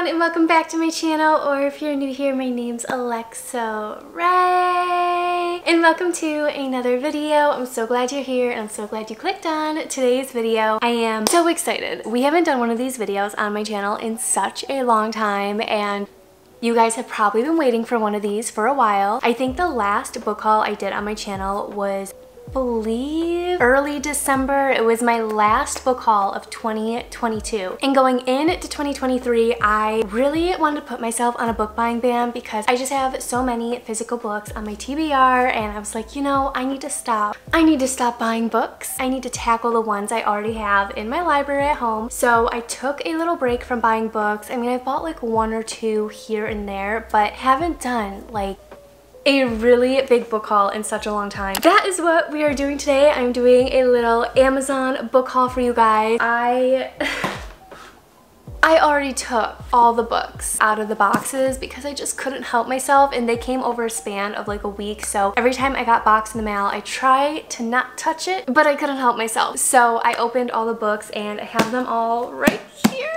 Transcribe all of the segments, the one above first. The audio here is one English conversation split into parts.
everyone and welcome back to my channel or if you're new here my name's Alexa Raye and welcome to another video. I'm so glad you're here and I'm so glad you clicked on today's video. I am so excited. We haven't done one of these videos on my channel in such a long time and you guys have probably been waiting for one of these for a while. I think the last book haul I did on my channel was believe early December. It was my last book haul of 2022. And going into 2023, I really wanted to put myself on a book buying ban because I just have so many physical books on my TBR and I was like, you know, I need to stop. I need to stop buying books. I need to tackle the ones I already have in my library at home. So I took a little break from buying books. I mean, I bought like one or two here and there, but haven't done like a really big book haul in such a long time. That is what we are doing today. I'm doing a little Amazon book haul for you guys. I... I already took all the books out of the boxes because I just couldn't help myself and they came over a span of like a week so every time I got box in the mail I try to not touch it but I couldn't help myself so I opened all the books and I have them all right here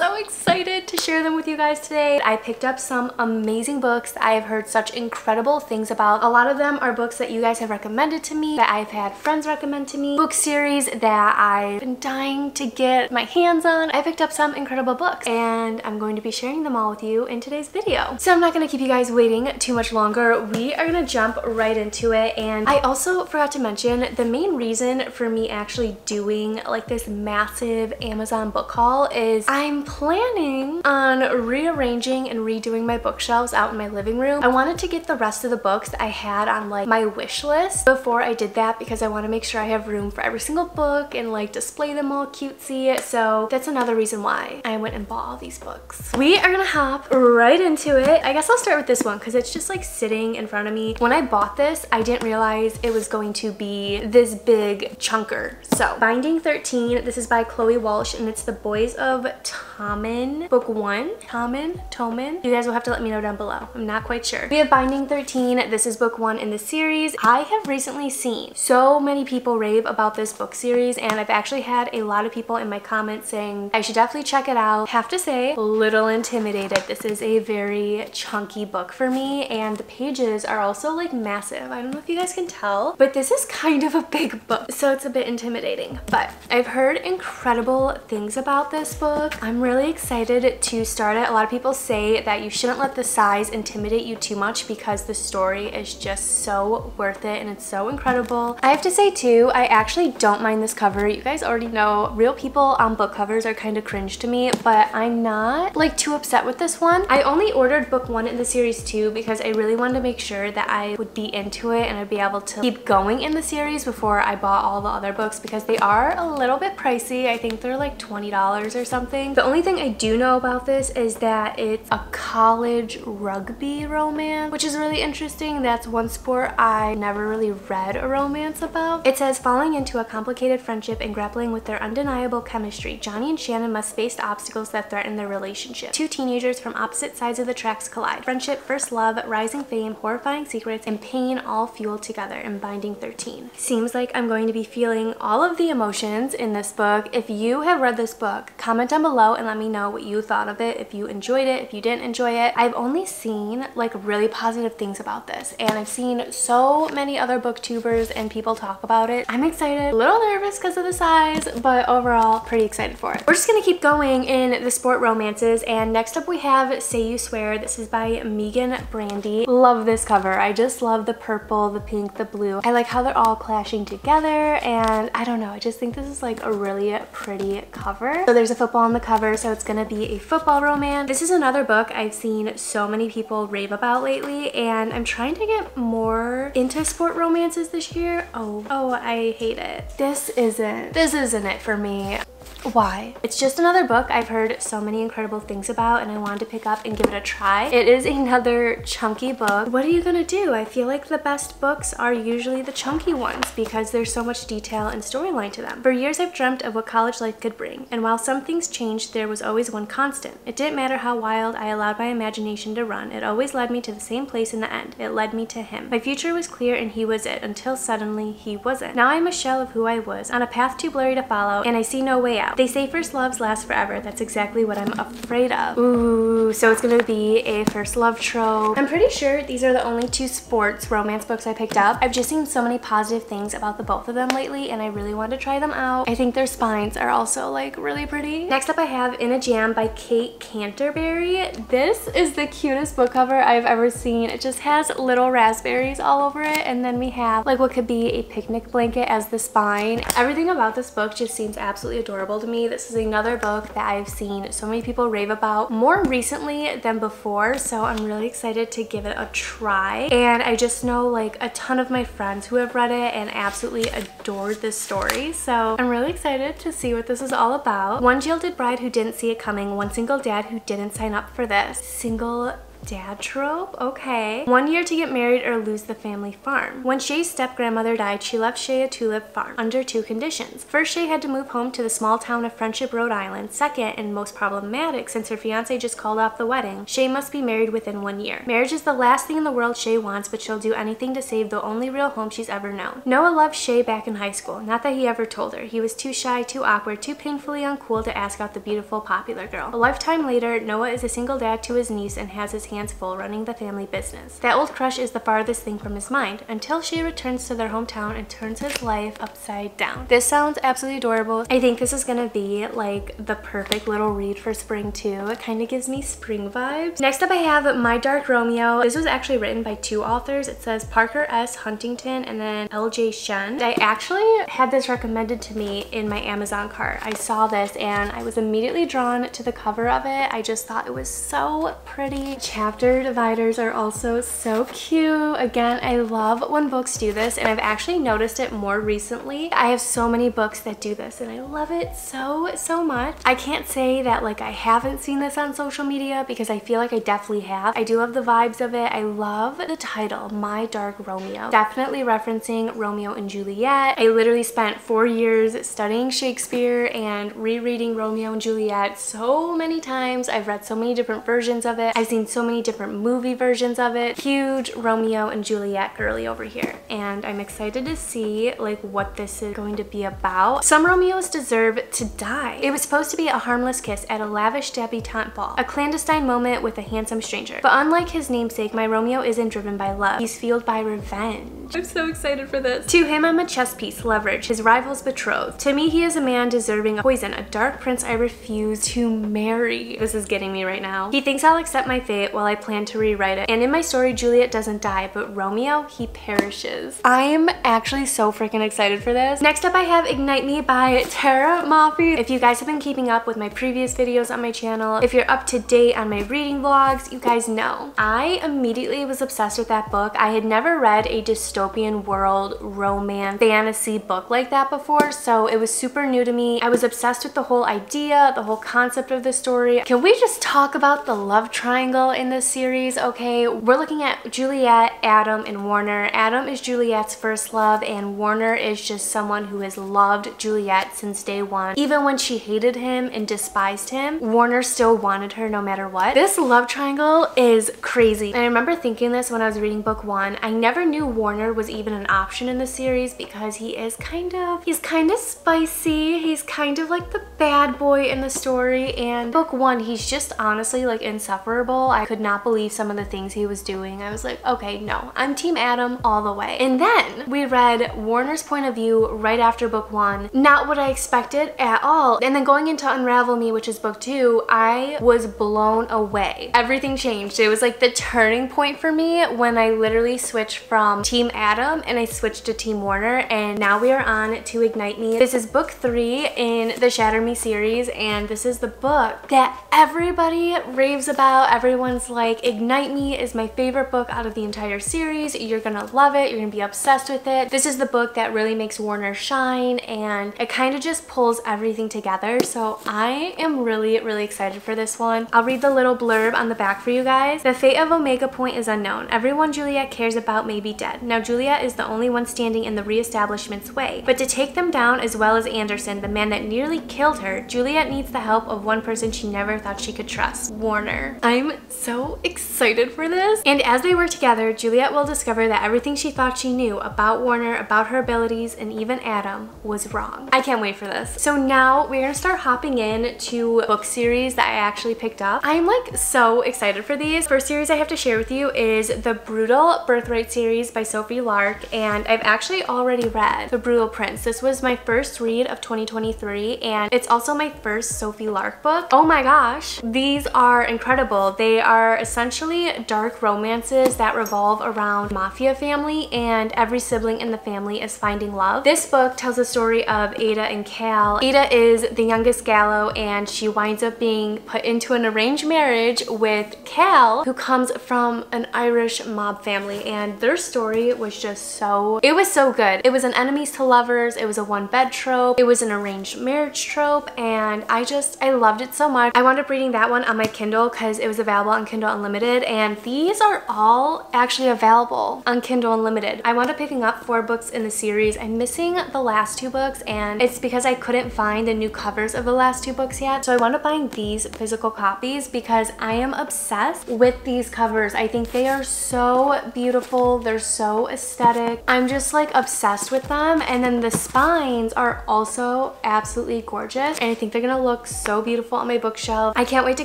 so excited to share them with you guys today. I picked up some amazing books that I have heard such incredible things about. A lot of them are books that you guys have recommended to me, that I've had friends recommend to me, book series that I've been dying to get my hands on. I picked up some incredible books and I'm going to be sharing them all with you in today's video. So I'm not going to keep you guys waiting too much longer. We are going to jump right into it and I also forgot to mention the main reason for me actually doing like this massive Amazon book haul is I'm planning on rearranging and redoing my bookshelves out in my living room. I wanted to get the rest of the books I had on like my wish list before I did that because I want to make sure I have room for every single book and like display them all cutesy. So that's another reason why I went and bought all these books. We are gonna hop right into it. I guess I'll start with this one because it's just like sitting in front of me. When I bought this, I didn't realize it was going to be this big chunker. So Binding 13, this is by Chloe Walsh and it's The Boys of Time Tommen, book one. Tommen, Tommen. You guys will have to let me know down below. I'm not quite sure. We have Binding 13. This is book one in the series. I have recently seen so many people rave about this book series and I've actually had a lot of people in my comments saying I should definitely check it out. Have to say, a little intimidated. This is a very chunky book for me and the pages are also like massive. I don't know if you guys can tell, but this is kind of a big book. So it's a bit intimidating, but I've heard incredible things about this book. I'm really really excited to start it. A lot of people say that you shouldn't let the size intimidate you too much because the story is just so worth it and it's so incredible. I have to say too, I actually don't mind this cover. You guys already know real people on book covers are kind of cringe to me, but I'm not like too upset with this one. I only ordered book one in the series two because I really wanted to make sure that I would be into it and I'd be able to keep going in the series before I bought all the other books because they are a little bit pricey. I think they're like $20 or something. The only only thing I do know about this is that it's a college rugby romance, which is really interesting. That's one sport I never really read a romance about. It says, falling into a complicated friendship and grappling with their undeniable chemistry, Johnny and Shannon must face obstacles that threaten their relationship. Two teenagers from opposite sides of the tracks collide. Friendship, first love, rising fame, horrifying secrets, and pain all fueled together in Binding 13. Seems like I'm going to be feeling all of the emotions in this book. If you have read this book, comment down below and let me know what you thought of it, if you enjoyed it, if you didn't enjoy it. I've only seen like really positive things about this and I've seen so many other booktubers and people talk about it. I'm excited, a little nervous because of the size, but overall pretty excited for it. We're just gonna keep going in the sport romances and next up we have Say You Swear. This is by Meagan Brandy. Love this cover. I just love the purple, the pink, the blue. I like how they're all clashing together and I don't know, I just think this is like a really pretty cover. So there's a football on the cover so it's gonna be a football romance. This is another book I've seen so many people rave about lately and I'm trying to get more into sport romances this year. Oh, oh, I hate it. This isn't, this isn't it for me why. It's just another book I've heard so many incredible things about and I wanted to pick up and give it a try. It is another chunky book. What are you gonna do? I feel like the best books are usually the chunky ones because there's so much detail and storyline to them. For years I've dreamt of what college life could bring and while some things changed there was always one constant. It didn't matter how wild I allowed my imagination to run. It always led me to the same place in the end. It led me to him. My future was clear and he was it until suddenly he wasn't. Now I'm a shell of who I was on a path too blurry to follow and I see no way out. Out. They say first loves last forever. That's exactly what I'm afraid of. Ooh, so it's gonna be a first love trope. I'm pretty sure these are the only two sports romance books I picked up. I've just seen so many positive things about the both of them lately and I really wanted to try them out. I think their spines are also like really pretty. Next up I have In a Jam by Kate Canterbary. This is the cutest book cover I've ever seen. It just has little raspberries all over it and then we have like what could be a picnic blanket as the spine. Everything about this book just seems absolutely adorable to me. This is another book that I've seen so many people rave about more recently than before so I'm really excited to give it a try and I just know like a ton of my friends who have read it and absolutely adored this story so I'm really excited to see what this is all about. One jilted bride who didn't see it coming, one single dad who didn't sign up for this. Single dad trope? Okay. One year to get married or lose the family farm. When Shay's step-grandmother died, she left Shay a tulip farm under two conditions. First, Shay had to move home to the small town of Friendship, Rhode Island. Second, and most problematic since her fiance just called off the wedding, Shay must be married within one year. Marriage is the last thing in the world Shay wants, but she'll do anything to save the only real home she's ever known. Noah loved Shay back in high school. Not that he ever told her. He was too shy, too awkward, too painfully uncool to ask out the beautiful, popular girl. A lifetime later, Noah is a single dad to his niece and has his hands full running the family business. That old crush is the farthest thing from his mind until she returns to their hometown and turns his life upside down. This sounds absolutely adorable. I think this is gonna be like the perfect little read for spring too. It kind of gives me spring vibes. Next up I have My Dark Romeo. This was actually written by two authors. It says Parker S. Huntington and then LJ Shen. I actually had this recommended to me in my Amazon cart. I saw this and I was immediately drawn to the cover of it. I just thought it was so pretty. Chapter dividers are also so cute. Again, I love when books do this and I've actually noticed it more recently. I have so many books that do this and I love it so, so much. I can't say that like I haven't seen this on social media because I feel like I definitely have. I do love the vibes of it. I love the title, My Dark Romeo. Definitely referencing Romeo and Juliet. I literally spent four years studying Shakespeare and rereading Romeo and Juliet so many times. I've read so many different versions of it. I've seen so many different movie versions of it. Huge Romeo and Juliet girly over here. And I'm excited to see like what this is going to be about. Some Romeos deserve to die. It was supposed to be a harmless kiss at a lavish debutante ball. A clandestine moment with a handsome stranger. But unlike his namesake, my Romeo isn't driven by love. He's fueled by revenge. I'm so excited for this. To him, I'm a chess piece, leverage, his rival's betrothed. To me, he is a man deserving of poison, a dark prince I refuse to marry. This is getting me right now. He thinks I'll accept my fate while I plan to rewrite it. And in my story, Juliet doesn't die, but Romeo, he perishes. I'm actually so freaking excited for this. Next up, I have Ignite Me by Tara Mafi. If you guys have been keeping up with my previous videos on my channel, if you're up to date on my reading vlogs, you guys know. I immediately was obsessed with that book. I had never read a dystopian world romance fantasy book like that before, so it was super new to me. I was obsessed with the whole idea, the whole concept of the story. Can we just talk about the love triangle in this series, okay? We're looking at Juliet, Adam, and Warner. Adam is Juliet's first love, and Warner is just someone who has loved Juliet since day one. Even when she hated him and despised him, Warner still wanted her no matter what. This love triangle is crazy. I remember thinking this when I was reading book one. I never knew Warner was even an option in the series because he is kind of, he's kind of spicy. He's kind of like the bad boy in the story. And book one, he's just honestly like insufferable. I could not believe some of the things he was doing. I was like, okay, no, I'm team Adam all the way. And then we read Warner's point of view right after book one. Not what I expected at all. And then going into Unravel Me, which is book two, I was blown away. Everything changed. It was like the turning point for me when I literally switched from team Adam and I switched to team Warner. And now we are on to Ignite Me. This is book three in the Shatter Me series. And this is the book that everybody raves about. Everyone's like, Ignite Me is my favorite book out of the entire series. You're gonna love it. You're gonna be obsessed with it. This is the book that really makes Warner shine and it kind of just pulls everything together. So I am really, really excited for this one. I'll read the little blurb on the back for you guys. The fate of Omega Point is unknown. Everyone Juliet cares about may be dead. Now Juliet is the only one standing in the reestablishment's way. But to take them down as well as Anderson, the man that nearly killed her, Juliet needs the help of one person she never thought she could trust, Warner. I'm so excited for this. And as they work together, Juliet will discover that everything she thought she knew about Warner, about her abilities, and even Adam was wrong. I can't wait for this. So now we're gonna start hopping in to book series that I actually picked up. I'm like so excited for these. First series I have to share with you is the Brutal Birthright series by Sophie Lark and I've actually already read The Brutal Prince. This was my first read of 2023 and it's also my first Sophie Lark book. Oh my gosh, these are incredible. They are essentially dark romances that revolve around mafia family and every sibling in the family is finding love. This book tells the story of Ada and Cal. Ada is the youngest Gallo and she winds up being put into an arranged marriage with Cal who comes from an Irish mob family and their story was just so, it was so good. It was an enemies to lovers, it was a one bed trope, it was an arranged marriage trope and I just, I loved it so much. I wound up reading that one on my Kindle because it was available on Kindle Unlimited and these are all actually available on Kindle Unlimited. I wound up picking up four books in the series. I'm missing the last two books and it's because I couldn't find the new covers of the last two books yet. So I wound up buying these physical copies because I am obsessed with these covers. I think they are so beautiful. They're so aesthetic. I'm just like obsessed with them. And then the spines are also absolutely gorgeous. And I think they're gonna look so beautiful on my bookshelf. I can't wait to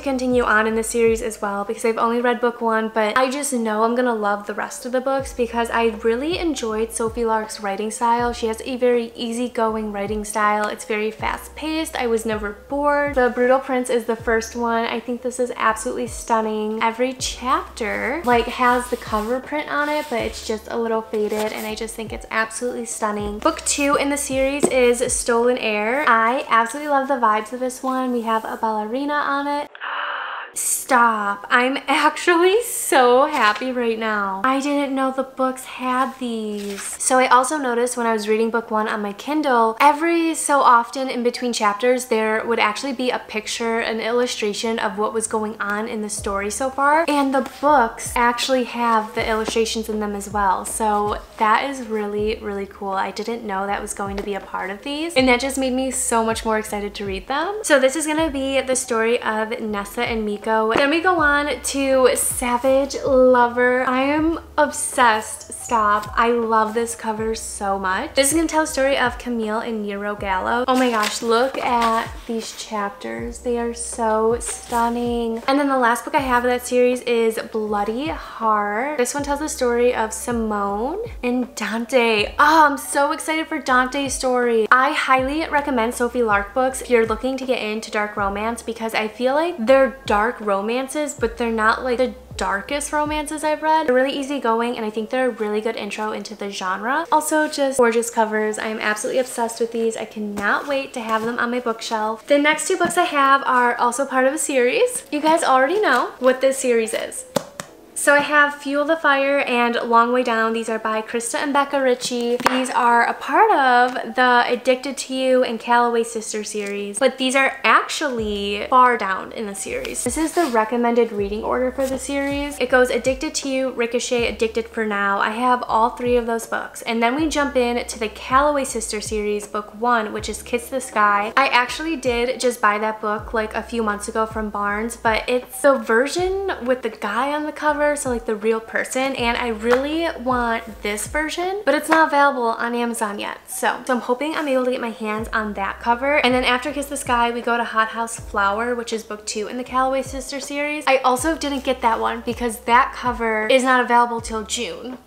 continue on in the series as well because I've only read book one, but I just know I'm gonna love the rest of the books because I really enjoyed Sophie Lark's writing style. She has a very easygoing writing style. It's very fast paced. I was never bored. The Brutal Prince is the first one. I think this is absolutely stunning. Every chapter like has the cover print on it, but it's just a little faded and I just think it's absolutely stunning. Book two in the series is Stolen Heir. I absolutely love the vibes of this one. We have a ballerina on it. Stop. I'm actually so happy right now. I didn't know the books had these. So I also noticed when I was reading book one on my Kindle, every so often in between chapters, there would actually be a picture, an illustration of what was going on in the story so far. And the books actually have the illustrations in them as well. So that is really, really cool. I didn't know that was going to be a part of these. And that just made me so much more excited to read them. So this is gonna be the story of Nessa and Then we go on to Savage Lover. I am obsessed. Stop. I love this cover so much. This is going to tell the story of Camille and Nero Gallo. Oh my gosh, look at these chapters. They are so stunning. And then the last book I have of that series is Bloody Heart. This one tells the story of Simone and Dante. Oh, I'm so excited for Dante's story. I highly recommend Sophie Lark books if you're looking to get into dark romance because I feel like they're dark romances, but they're not like the darkest romances I've read. They're really easygoing and I think they're a really good intro into the genre. Also just gorgeous covers. I am absolutely obsessed with these. I cannot wait to have them on my bookshelf. The next two books I have are also part of a series. You guys already know what this series is. So I have Fuel the Fire and Long Way Down. These are by Krista and Becca Ritchie. These are a part of the Addicted to You and Calloway Sister series, but these are actually far down in the series. This is the recommended reading order for the series. It goes Addicted to You, Ricochet, Addicted for Now. I have all three of those books. And then we jump in to the Calloway Sister series, book one, which is Kiss the Sky. I actually did just buy that book like a few months ago from Barnes, but it's the version with the guy on the cover so like the real person and I really want this version but it's not available on Amazon yet. So, so I'm hoping I'm able to get my hands on that cover. And then after Kiss the Sky we go to Hot House Flower which is book two in the Calloway Sister series. I also didn't get that one because that cover is not available till June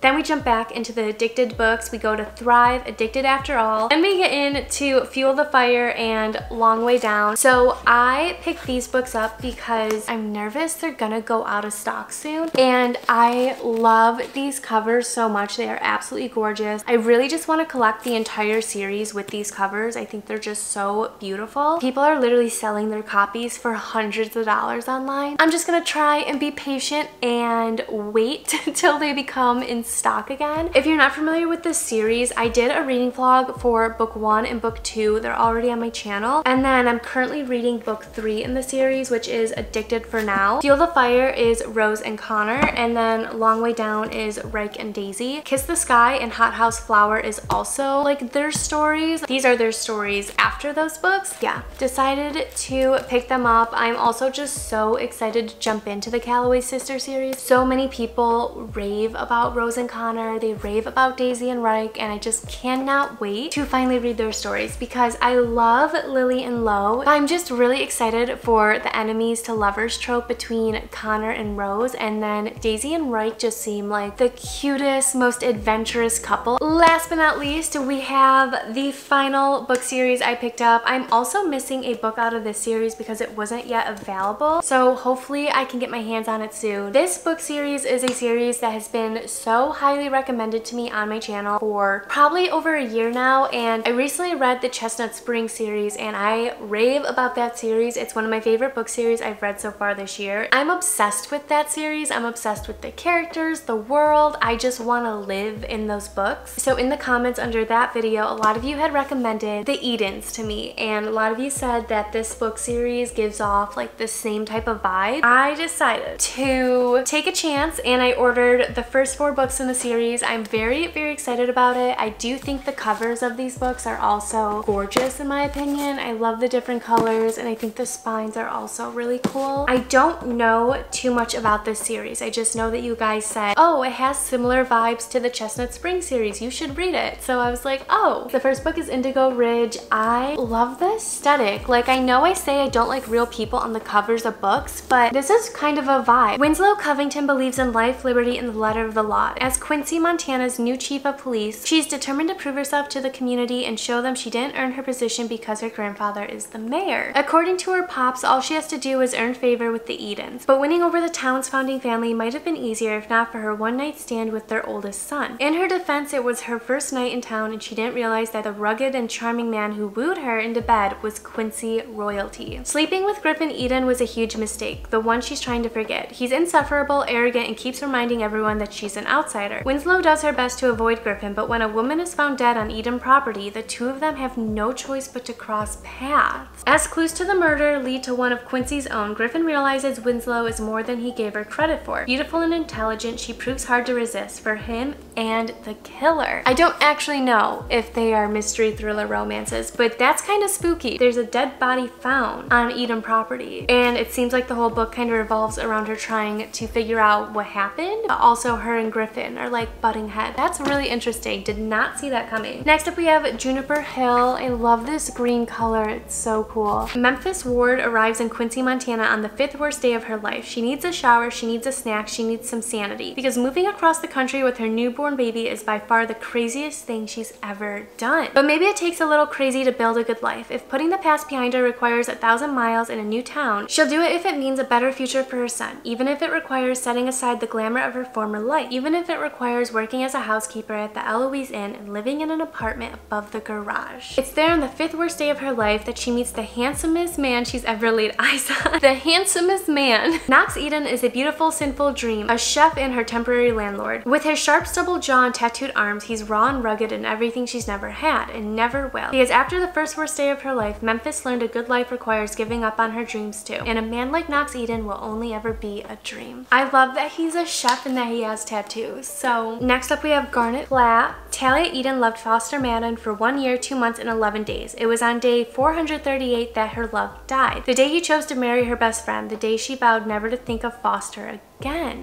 then we jump back into the addicted books. We go to Thrive, Addicted After All. Then we get into Fuel the Fire and Long Way Down. So I picked these books up because I'm nervous they're gonna go out of stock soon. And I love these covers so much. They are absolutely gorgeous. I really just want to collect the entire series with these covers. I think they're just so beautiful. People are literally selling their copies for hundreds of dollars online. I'm just gonna try and be patient and wait until they become in stock again. If you're not familiar with this series, I did a reading vlog for book one and book two. They're already on my channel. And then I'm currently reading book three in the series, which is Addicted for Now. Fuel the Fire is Rose and Connor, and then Long Way Down is Ryke and Daisy. Kiss the Sky and Hot House Flower is also like their stories. These are their stories after those books. Yeah, decided to pick them up. I'm also just so excited to jump into the Calloway Sister series. So many people rave about Rose and Connor. They rave about Daisy and Ryke, and I just cannot wait to finally read their stories because I love Lily and Lo. I'm just really excited for the enemies to lovers trope between Connor and Rose, and then Daisy and Ryke just seem like the cutest, most adventurous couple. Last but not least, we have the final book series I picked up. I'm also missing a book out of this series because it wasn't yet available, so hopefully I can get my hands on it soon. This book series is a series that has been so highly recommended to me on my channel for probably over a year now, and I recently read the Chestnut Spring series, and I rave about that series. It's one of my favorite book series I've read so far this year. I'm obsessed with that series. I'm obsessed with the characters, the world. I just want to live in those books. So in the comments under that video, a lot of you had recommended The Edens to me, and a lot of you said that this book series gives off like the same type of vibe. I decided to take a chance and I ordered the first four books in the series. I'm very, very excited about it. I do think the covers of these books are also gorgeous in my opinion. I love the different colors and I think the spines are also really cool. I don't know too much about this series. I just know that you guys said, oh, it has similar vibes to the Chestnut Spring series. You should read it. So I was like, oh. The first book is Indigo Ridge. I love the aesthetic. Like I know I say I don't like real people on the covers of books, but this is kind of a vibe. Winslow Covington believes in life, liberty, and the letter of the law. As Quincy, Montana's new chief of police, she's determined to prove herself to the community and show them she didn't earn her position because her grandfather is the mayor. According to her pops, all she has to do is earn favor with the Edens. But winning over the town's founding family might have been easier if not for her one-night stand with their oldest son. In her defense, it was her first night in town and she didn't realize that the rugged and charming man who wooed her into bed was Quincy royalty. Sleeping with Griffin Eden was a huge mistake, the one she's trying to forget. He's insufferable, arrogant, and keeps reminding everyone that she's an outsider. Winslow does her best to avoid Griffin, but when a woman is found dead on Eden property, the two of them have no choice but to cross paths. As clues to the murder lead to one of Quincy's own, Griffin realizes Winslow is more than he gave her credit for. Beautiful and intelligent, she proves hard to resist for him and the killer. I don't actually know if they are mystery thriller romances, but that's kind of spooky. There's a dead body found on Eden property, and it seems like the whole book kind of revolves around her trying to figure out what happened. But also her and Griffin are like butting heads. That's really interesting. Did not see that coming. Next up we have Juniper Hill. I love this green color. It's so cool. Memphis Ward arrives in Quincy, Montana on the fifth worst day of her life. She needs a shower, she needs a snack, she needs some sanity because moving across the country with her newborn baby is by far the craziest thing she's ever done. But maybe it takes a little crazy to build a good life. If putting the past behind her requires a thousand miles in a new town, she'll do it if it means a better future for her son, even if it requires setting aside the glamour of her former life, even if it requires working as a housekeeper at the Eloise Inn and living in an apartment above the garage. It's there on the fifth worst day of her life that she meets the handsomest man she's ever laid eyes on. the handsomest man. Knox Eden is a beautiful, sinful dream, a chef and her temporary landlord. With his sharp stubble jaw and tattooed arms, he's raw and rugged and everything she's never had and never will. Because after the first worst day of her life, Memphis learned a good life requires giving up on her dreams too. And a man like Knox Eden will only ever be a dream. I love that he's a chef and that he has tattoos. So next up we have Garnet Flats. Talia Eden loved Foster Madden for one year, two months, and 11 days. It was on day 438 that her love died. The day he chose to marry her best friend, the day she vowed never to think of Foster again.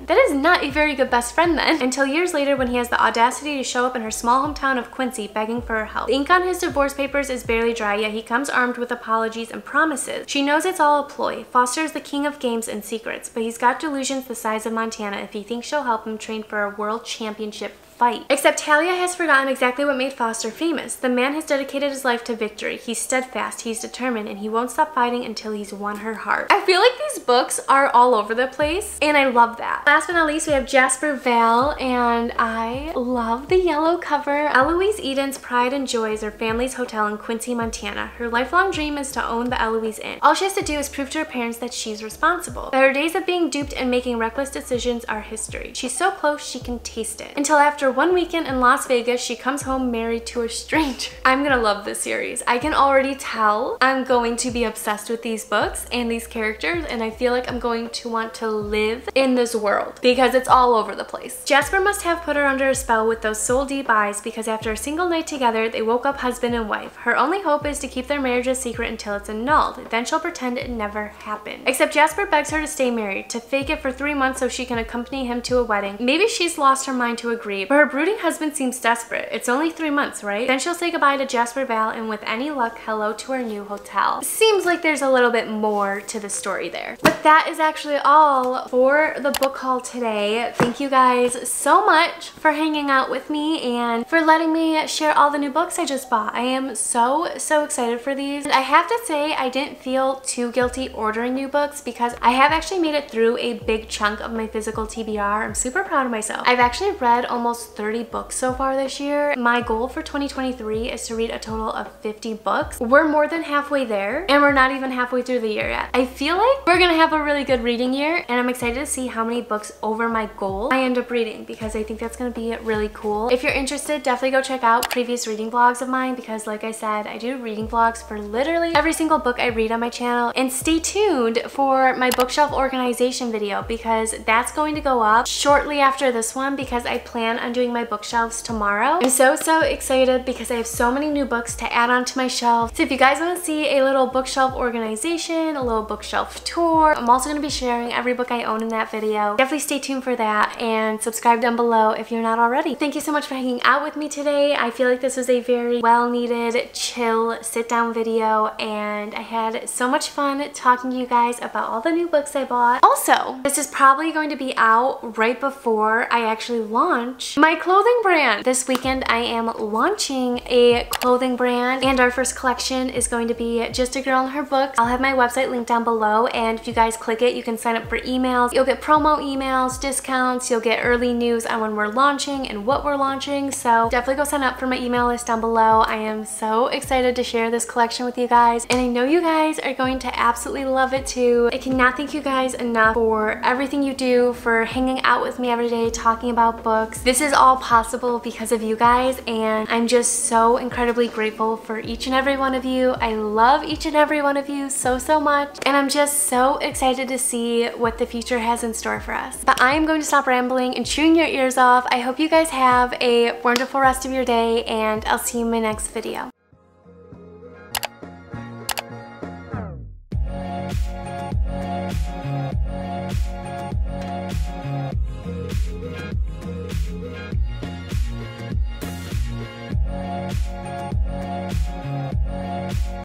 That is not a very good best friend then. Until years later when he has the audacity to show up in her small hometown of Quincy begging for her help. The ink on his divorce papers is barely dry, yet he comes armed with apologies and promises. She knows it's all a ploy. Foster is the king of games and secrets, but he's got delusions the size of Montana if he thinks she'll help him train for a world championship fight. Except Talia has forgotten exactly what made Foster famous. The man has dedicated his life to victory. He's steadfast, he's determined, and he won't stop fighting until he's won her heart. I feel like these books are all over the place, and I love that. Last but not least, we have Jasper Vale, and I love the yellow cover. Eloise Eden's pride and joy is her family's hotel in Quincy, Montana. Her lifelong dream is to own the Eloise Inn. All she has to do is prove to her parents that she's responsible. That her days of being duped and making reckless decisions are history. She's so close she can taste it. Until after one weekend in Las Vegas, she comes home married to a stranger. I'm gonna love this series. I can already tell I'm going to be obsessed with these books and these characters and I feel like I'm going to want to live in this world because it's all over the place. Jasper must have put her under a spell with those soul deep eyes because after a single night together, they woke up husband and wife. Her only hope is to keep their marriage a secret until it's annulled. Then she'll pretend it never happened. Except Jasper begs her to stay married, to fake it for three months so she can accompany him to a wedding. Maybe she's lost her mind to agree, but her brooding husband seems desperate. It's only three months, right? Then she'll say goodbye to Jasper Vale and with any luck, hello to her new hotel. Seems like there's a little bit more to the story there. But that is actually all for the book haul today. Thank you guys so much for hanging out with me and for letting me share all the new books I just bought. I am so, so excited for these. And I have to say I didn't feel too guilty ordering new books because I have actually made it through a big chunk of my physical TBR. I'm super proud of myself. I've actually read almost 30 books so far this year. My goal for 2023 is to read a total of 50 books. We're more than halfway there and we're not even halfway through the year yet. I feel like we're gonna have a really good reading year and I'm excited to see how many books over my goal I end up reading because I think that's gonna be really cool. If you're interested, definitely go check out previous reading vlogs of mine because like I said, I do reading vlogs for literally every single book I read on my channel and stay tuned for my bookshelf organization video because that's going to go up shortly after this one because I plan on doing my bookshelves tomorrow. I'm so, so excited because I have so many new books to add onto my shelf. So if you guys want to see a little bookshelf organization, a little bookshelf tour, I'm also going to be sharing every book I own in that video. Definitely stay tuned for that and subscribe down below if you're not already. Thank you so much for hanging out with me today. I feel like this was a very well needed, chill, sit down video and I had so much fun talking to you guys about all the new books I bought. Also, this is probably going to be out right before I actually launch my clothing brand. This weekend I am launching a clothing brand and our first collection is going to be Just a Girl and Her Books. I'll have my website linked down below and if you guys click it, you can sign up for emails. You'll get promo emails, discounts, you'll get early news on when we're launching and what we're launching. So definitely go sign up for my email list down below. I am so excited to share this collection with you guys and I know you guys are going to absolutely love it too. I cannot thank you guys enough for everything you do, for hanging out with me every day, talking about books. This is all possible because of you guys and I'm just so incredibly grateful for each and every one of you. I love each and every one of you so, so much and I'm just so excited to see what the future has in store for us. But I am going to stop rambling and chewing your ears off. I hope you guys have a wonderful rest of your day and I'll see you in my next video.